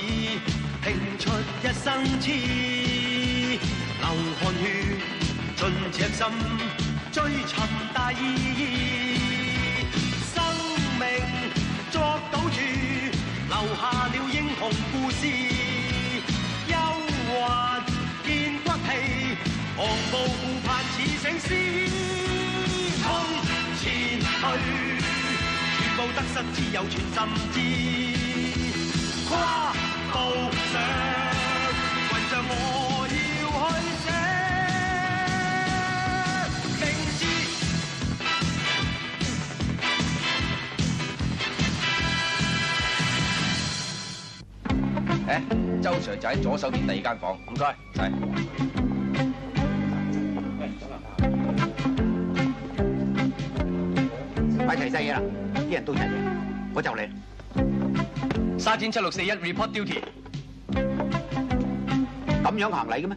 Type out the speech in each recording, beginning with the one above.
拼出一生痴，流汗血，盡赤心，追尋大義。生命作赌注，留下了英雄故事。憂患見骨氣，昂步顧盼似醒獅。衝前去，全部得失只有全心知。跨步上，雲上我要去寫明知。誒，周 Sir 就喺左手邊第二間房，唔該，係。快齐晒嘢啦，啲人都齐嘅，我就嚟。沙展七六四一 report duty，咁樣行禮嘅咩？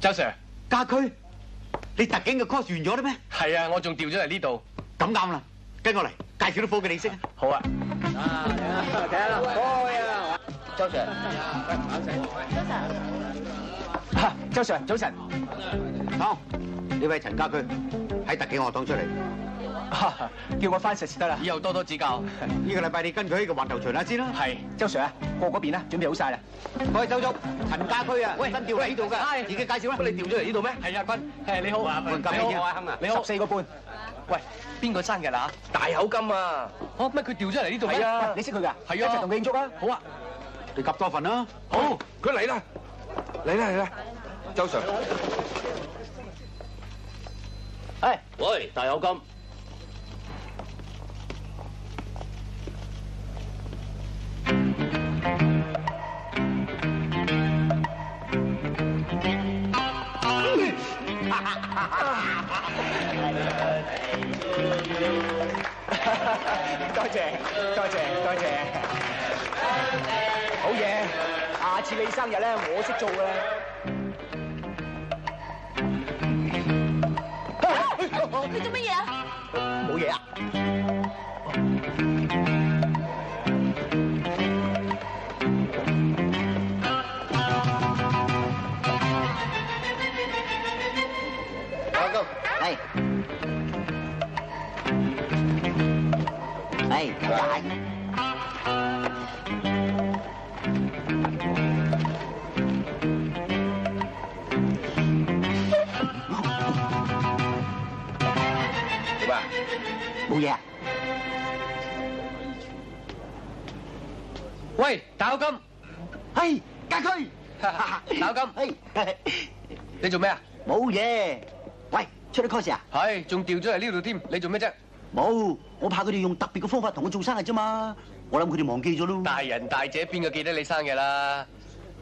周 Sir，家駒，你特警嘅 course 完咗啦咩？係啊，我仲調咗嚟呢度。咁啱啦，跟我嚟，介紹啲科嘅你識啊。好啊。睇啦，開啊周 Sir，啊周 Sir，早晨。好，呢位陳家駒喺特警學堂出嚟，叫我翻實先得啦。以後多多指教。呢個禮拜你跟佢喺個環球巡下先啦。係，周 Sir 啊，過嗰邊啦，準備好晒啦。各位手足，陳家駒啊，喂新調嚟呢度㗎，係自己介紹啦。你調咗嚟呢度咩？係啊，君。誒，你好。你好，你好我係亨啊。你好。十四個半。喂，邊個生日啊？大口金啊！哦，乜佢調咗嚟呢度咩？係啊，你識佢㗎？係啊一齊同佢慶祝啊！好啊。你夾多份啦。好，佢嚟啦，嚟啦嚟啦，周 Sir。誒，喂，大口金，多謝，多謝，多謝。好嘢，下次你生日咧，我識做㗎啦。你做乜嘢啊？冇嘢啊。係，大。點啊？冇嘢啊。喂，大口金，係，家駒。大口金，係，你做咩啊？冇嘢。喂，出啲 course 啊？係，仲掉咗嚟呢度添，你做咩啫？冇，我怕佢哋用特別嘅方法同我做生日啫嘛。我諗佢哋忘記咗咯。大人大姐邊個記得你生日啦？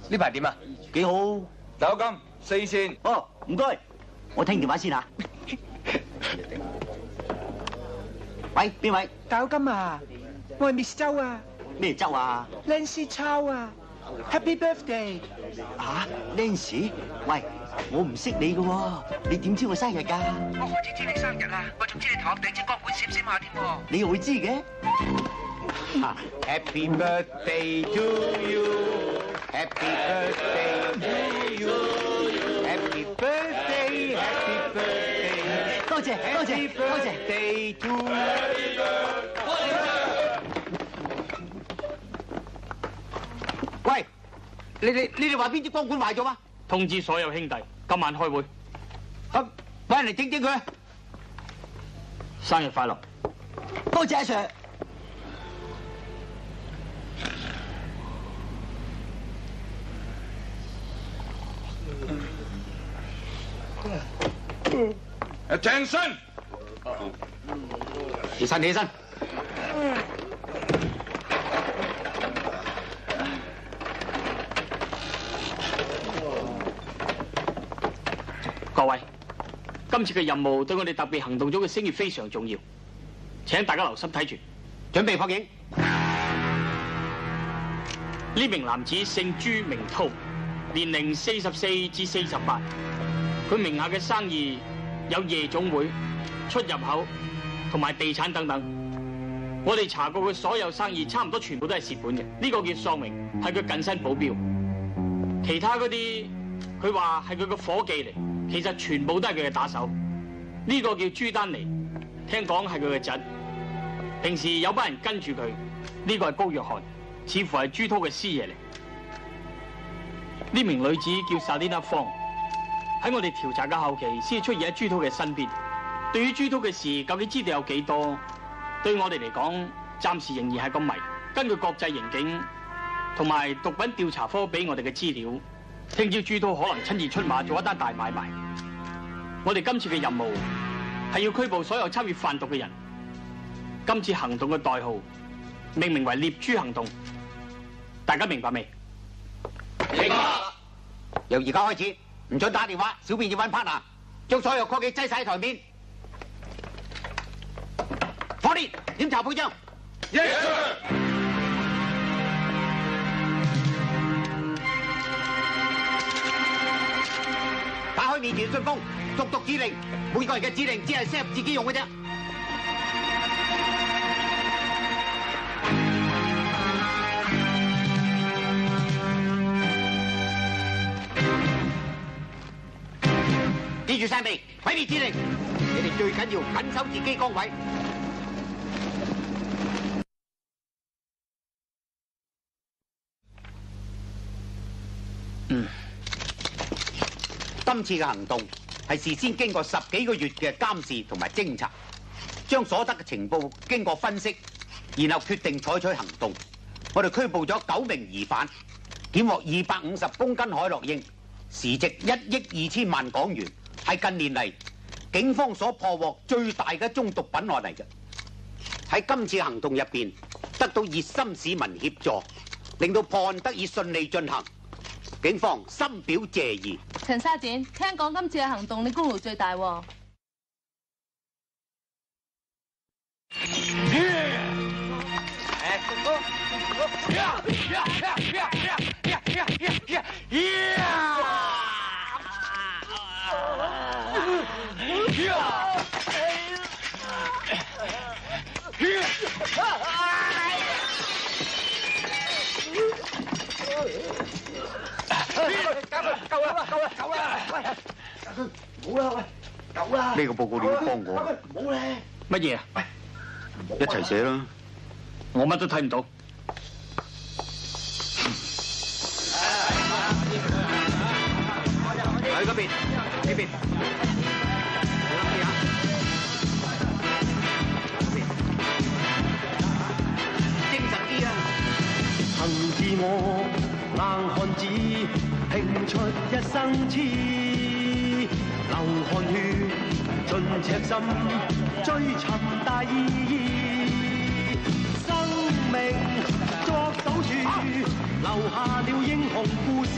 呢排點啊？幾好。大口金，四線。哦，唔該，我聽電話先嚇。喂，邊位？大金啊，我係 Miss 周啊咩周啊？，Nancy 超啊，Happy Birthday！嚇，Lancy，喂，我唔識你嘅喎，你點知我生日㗎？我開始知你生日啦，我仲知你頭殼頂支光管閃閃下添喎。你又會知嘅？啊，Happy birthday to you，Happy birthday to you，Happy birthday，Happy birthday，多謝多謝多謝，Day to you。喂，你哋你哋話邊支光管壞咗啊？通知所有兄弟，今晚開會，咁揾人嚟整整佢。生日快樂！多謝阿 Sir。Attention！起身起身。今次嘅任務對我哋特別行動組嘅声誉非常重要，請大家留心睇住。準備放影。呢名男子姓朱明涛，年齡四十四至四十八。佢名下嘅生意有夜總會、出入口同埋地產等等。我哋查過佢所有生意，差唔多全部都係蝕本嘅。呢、個叫喪明，係佢近身保鏢。其他嗰啲佢話係佢個伙計嚟，其實全部都係佢嘅打手。呢、個叫朱丹尼，聽講係佢嘅侄。平時有班人跟住佢，呢、個係高約翰，似乎係朱濤嘅師爺嚟。呢名女子叫薩莉娜芳，喺我哋調查嘅後期先出現喺朱濤嘅身邊。對於朱濤嘅事，究竟知道有幾多？對我哋嚟講，暫時仍然係個謎。根據國際刑警同埋毒品調查科俾我哋嘅資料，聽朝朱濤可能親自出馬做一單大買賣。我哋今次嘅任務係要拘捕所有參與販毒嘅人。今次行動嘅代號命名為獵豬行動，大家明白未？明白由而家開始，唔准打電話，小便要揾 partner，將所有科技擠晒喺台面。火烈，檢查配章。打面前信封，逐讀指令，每個人嘅指令只係適合自己用嘅啫。記住晒未？毀滅指令，你哋最緊要緊守自己崗位。嗯，今次嘅行動係事先經過十幾個月嘅監視同埋偵查，將所得嘅情報經過分析，然後決定採取行動。我哋拘捕咗九名疑犯，檢獲二百五十公斤海洛因，市值一億二千萬港元，系近年嚟警方所破獲最大嘅一宗毒品案嚟嘅。喺今次行動入边，得到熱心市民協助，令到破案得以順利進行。警方深表謝意。陈沙展，听讲今次嘅行动你功劳最大喎。够啦走啦喂大冇啦喂走啦呢个报告点帮我冇咧乜嘢啊喂一齐写啦我乜都睇唔到喺嗰边呢边啊曾自我冷汉子拼出一生痴，流汗血，盡赤心，追尋大義。生命作赌注，留下了英雄故事。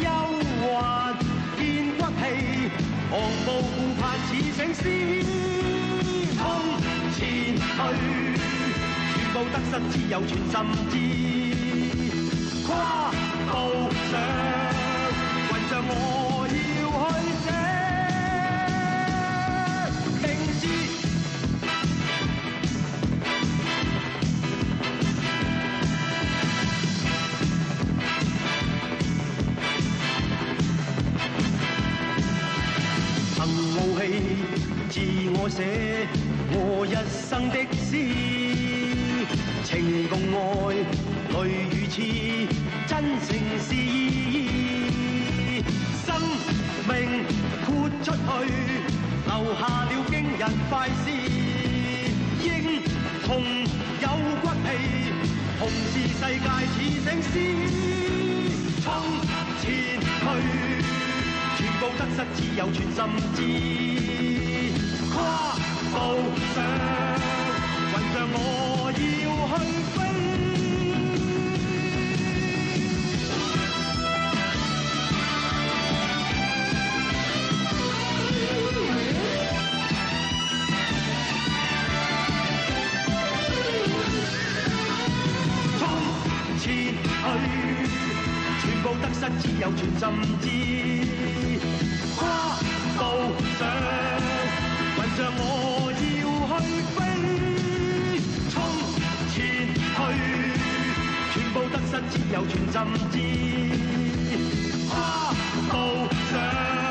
憂患見骨氣，昂步顧盼似醒獅，衝前去。全部得失只有全心。知，跨步上雲上我要去寫定志。憑傲氣，自我寫我一生的詩。情共愛，淚與痴，是意义。生命豁出去，留下了惊人快事。英雄有骨气，同是世界似醒獅。衝前去，全部得失只有全心志。跨步上雲上我要去飞。全浸知，跨步上，混着我要去飞，冲，前去，全部得失，只有全浸知，跨步上。